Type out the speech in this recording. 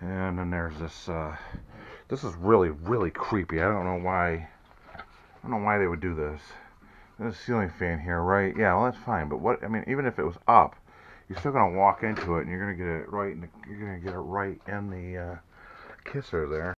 And then there's this, uh, this is really, really creepy. I don't know why, I don't know why they would do this. There's a ceiling fan here, right? Yeah, well that's fine, but what, I mean, even if it was up, you're still gonna walk into it and you're gonna get it right in the, you're gonna get it right in the, uh, kisser there.